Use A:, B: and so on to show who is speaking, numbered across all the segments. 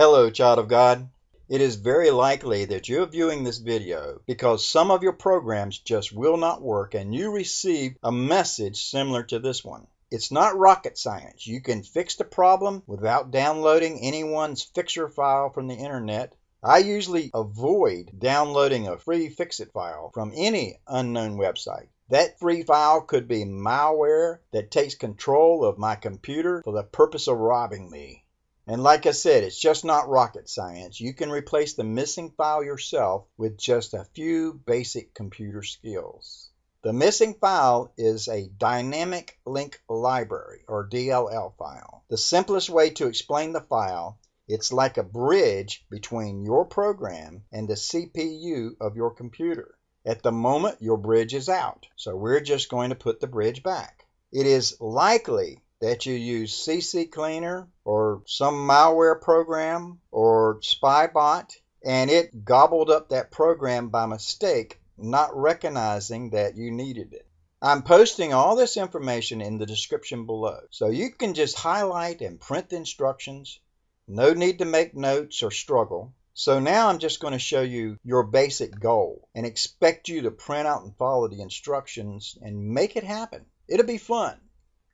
A: Hello, child of God. It is very likely that you're viewing this video because some of your programs just will not work and you receive a message similar to this one. It's not rocket science. You can fix the problem without downloading anyone's fixer file from the internet. I usually avoid downloading a free fix-it file from any unknown website. That free file could be malware that takes control of my computer for the purpose of robbing me. And like I said, it's just not rocket science. You can replace the missing file yourself with just a few basic computer skills. The missing file is a dynamic link library or DLL file. The simplest way to explain the file, it's like a bridge between your program and the CPU of your computer. At the moment, your bridge is out, so we're just going to put the bridge back. It is likely that you use CC Cleaner or some malware program or Spybot and it gobbled up that program by mistake, not recognizing that you needed it. I'm posting all this information in the description below, so you can just highlight and print the instructions. No need to make notes or struggle. So now I'm just going to show you your basic goal and expect you to print out and follow the instructions and make it happen. It'll be fun.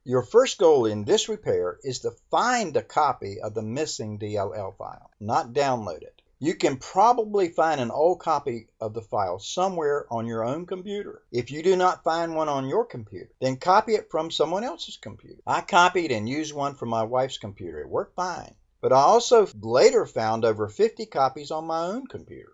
A: Your first goal in this repair is to find a copy of the missing DLL file, not download it. You can probably find an old copy of the file somewhere on your own computer. If you do not find one on your computer, then copy it from someone else's computer. I copied and used one from my wife's computer. It worked fine. But I also later found over 50 copies on my own computer.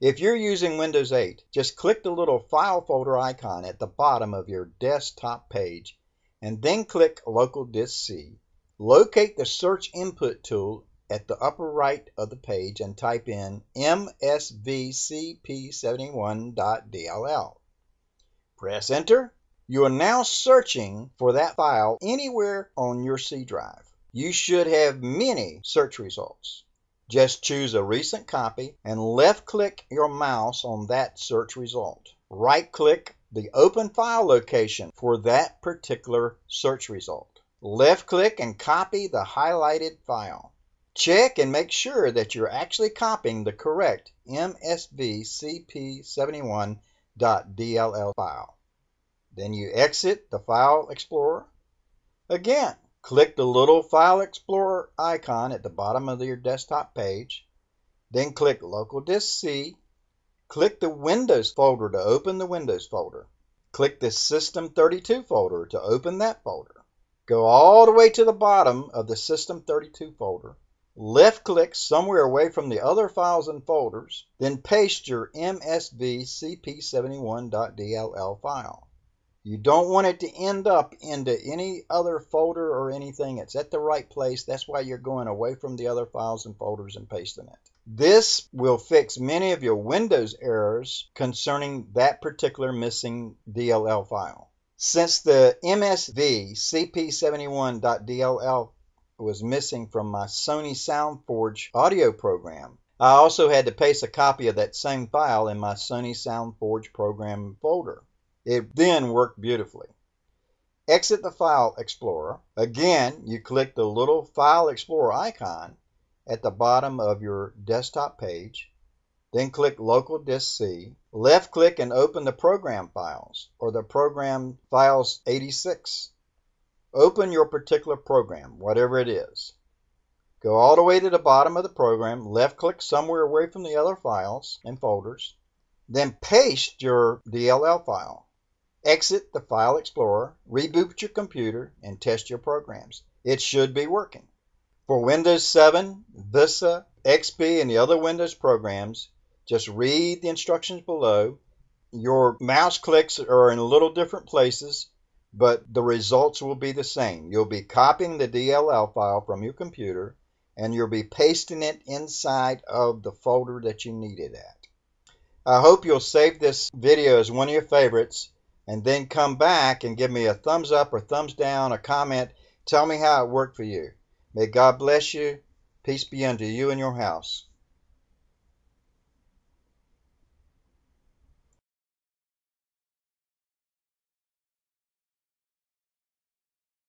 A: If you're using Windows 8, just click the little file folder icon at the bottom of your desktop page and then click Local Disk C. Locate the Search Input tool at the upper right of the page and type in msvcp71.dll. Press Enter. You are now searching for that file anywhere on your C drive. You should have many search results. Just choose a recent copy and left click your mouse on that search result. Right click the open file location for that particular search result. Left click and copy the highlighted file. Check and make sure that you're actually copying the correct msvcp71.dll file. Then you exit the File Explorer. Again, click the little File Explorer icon at the bottom of your desktop page. Then click Local Disk C Click the Windows folder to open the Windows folder. Click the System32 folder to open that folder. Go all the way to the bottom of the System32 folder. Left click somewhere away from the other files and folders, then paste your msvcp71.dll file. You don't want it to end up into any other folder or anything. It's at the right place. That's why you're going away from the other files and folders and pasting it. This will fix many of your Windows errors concerning that particular missing DLL file. Since the MSV CP71.dll was missing from my Sony SoundForge audio program, I also had to paste a copy of that same file in my Sony SoundForge program folder. It then worked beautifully. Exit the File Explorer. Again, you click the little File Explorer icon at the bottom of your desktop page, then click Local Disk C. Left click and open the program files or the program files 86. Open your particular program, whatever it is. Go all the way to the bottom of the program, left click somewhere away from the other files and folders, then paste your DLL file. Exit the File Explorer, reboot your computer, and test your programs. It should be working. For Windows 7, Vista, XP, and the other Windows programs, just read the instructions below. Your mouse clicks are in a little different places, but the results will be the same. You'll be copying the DLL file from your computer, and you'll be pasting it inside of the folder that you need it at. I hope you'll save this video as one of your favorites, and then come back and give me a thumbs up or thumbs down, a comment. Tell me how it worked for you. May God bless you. Peace be unto you and your house.